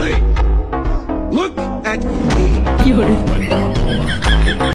Look at me. Beautiful.